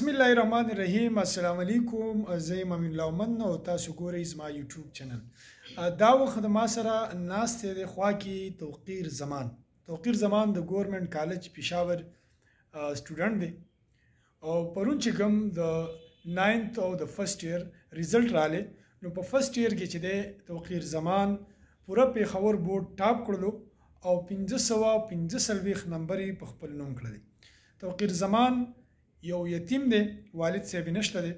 بسم الله الرحمن الرحیم السلام علیکم زه یم امین الله من او تاسو ګورئ زما یوټیوب چینل دا وخت د ما سره ناست دی خوا کې توقیر زمان توقیر زمان د ګورنمنت کالج پېښور سټوډنټ دی او پرون چې کوم د 9th او د فرست ایئر ریزلټ رااله نو په فرست ایئر کې چې دی توقیر زمان پوره پېښور بورډ ټاپ کړلو او 1515 نمبر یې په خپل نوم کړل توقیر زمان یو یتیم دی والد صاحب یې نشته دی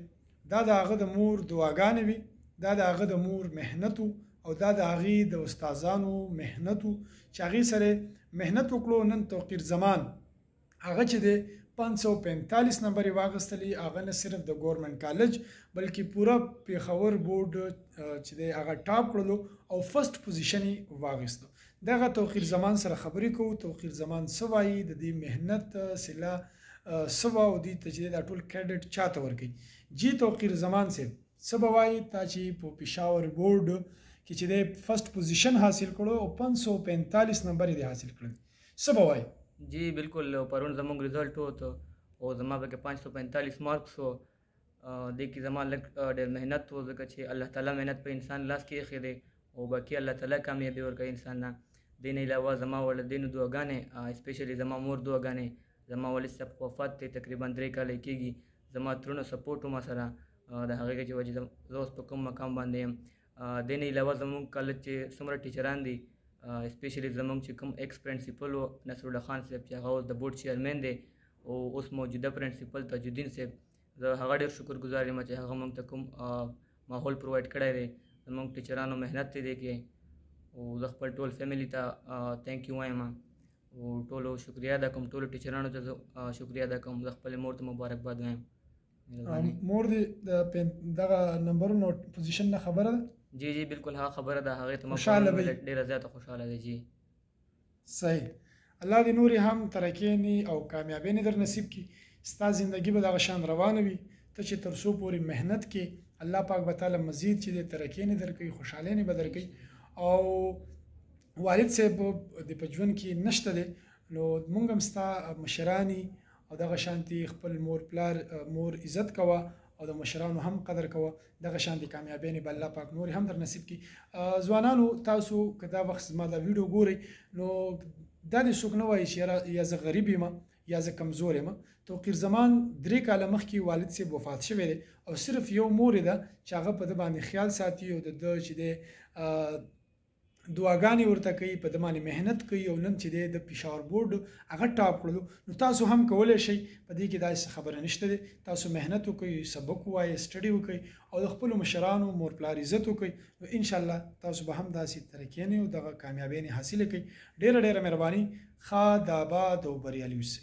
دا د هغه د مور دعاګانې وي دا د هغه د مور محنت وو او دا د هغې د استادانو محنت وو چې هغې سره محنت وکړو نن توقیر زمان هغه چې دی 545 نمبر یې واغستلی هغه نه صرف د ګورنمنت کالج بلکې پوره پیښور بورډ چې دی هغه ټاپ کړلو او فرست پوزیشن یې واغستو دغه توقیر زمان سره خبرې کوو توقیر زمان څه وایي د دې محنت سله څه وه او دوی ته چې دا ټول کریډټ چا ته ورکوي جی توقیر زمان صاحب څه به وایي تا چې په پېښور بورډ کې چې دی فرسټ پوزیشن حاصل کړو او 545 نمبر یې حاصل کړل څه به وایي جی بالکل پرون زموږ رزلټ وو ته او زما به کې 545 مارکس وو دې کې زما لږ ډېر مهنت و ځکه چې الله تعالی مهنت په انسان لاس کې ایښی دی او باقي الله تعالی کامیابي ورکوي انسان نه دې نه علاوه زما والدینو دعاګانې اسپیشلي زما مور دعاګانې زما والد صاحب خو وفات دی تقریبا درې کاله یې کېږي زما ترونو سپورټ و ما سره د هغې چې وجې زه اوس په کوم مقام باندې یم دې نه علاوه زموږ کله چې څومره ټیچران دي اسپیشلی زموږ چې کوم ایکس پرنسپل و نصر الله خان صاحب چې هغه اوس د بورډ چیئرمین دی او اوس موجوده پرنسپل تاج الدین صاحب زه هغه ډېر شکر ګزار یم چې هغه موږ ته کوم ماحول پرووایډ کړی دی زموږ ټیچرانو محنت دی کې او زه خپل ټول فیملی ته ثانک یو وایم او ټولو شکریا ادا کوم ټولو ټیچرانو ته شکریا ادا کوم زه خپل مور ته مبارکباد وایم مور دې دغه نمبرونو پوزیشن نه خبره ده جی جی بالکل ها خبره ده هغه ته خوشاله به ډیره زیاته خوشاله ده جی صحیح الله دې نوري هم ترقې ني او کامیابې نه در نصیب کی ستا زندگی به دغه شان روانه وي ته چې تر څو پورې مهنت کې الله پاک به تعالی مزید چې دې ترقې نه درکې خوشاله نه بدرکې او والد صاحب د پجون کې نشته دي نو مونږ هم ستا مشرانی او دغه شانتي خپل مور پلار مور عزت کوه او د مشرانو هم قدر کوه دغه شان دي کامیابې نه بل الله پاک نور هم در نصیب کی ځوانانو تاسو کدا وخت زما دا ویډیو ګوري نو دا دې څوک نه وایي چې یا زه غریب یم یا زه کمزور یم توقیر زمان درې کاله مخکې والد سي وفات شوی دی او صرف یو مور ده چې هغه په د باندې خیال ساتي او د چې د دعاګانې ورته کوي په دمانه مهنت کوي او نن چې دی د پېښور بورډ هغه ټاپ کړلو نو تاسو هم کولای شئ په دې کې داسې خبره نشته دی تاسو مهنت وکړئ سبق ووایئ سټډي وکړئ او د خپلو مشرانو مور پلار عزت وکړئ نو ان شاء الله تاسو به هم داسې ترقیانې او دغه کامیابیانې حاصلې کړئ ډېره ډېره مهرباني ښاد آباد او بریالي اوسئ